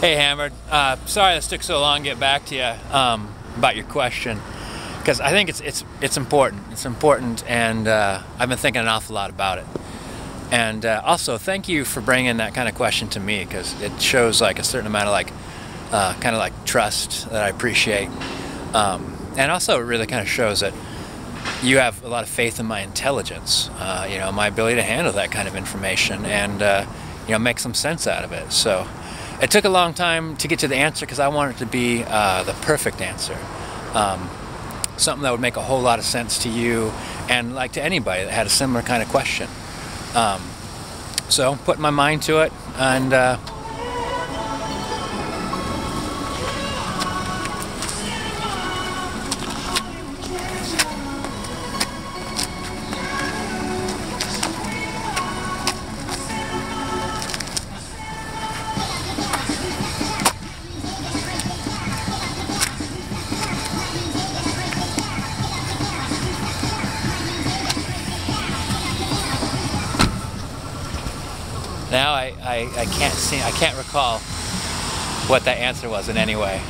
Hey, Hammered. Uh, sorry this took so long to get back to you um, about your question, because I think it's it's it's important. It's important, and uh, I've been thinking an awful lot about it. And uh, also, thank you for bringing that kind of question to me, because it shows like a certain amount of like uh, kind of like trust that I appreciate, um, and also it really kind of shows that you have a lot of faith in my intelligence. Uh, you know, my ability to handle that kind of information, and uh, you know, make some sense out of it. So. It took a long time to get to the answer because I wanted it to be uh, the perfect answer. Um, something that would make a whole lot of sense to you and like to anybody that had a similar kind of question. Um, so put my mind to it and uh, Now I, I, I can't see, I can't recall what that answer was in any way.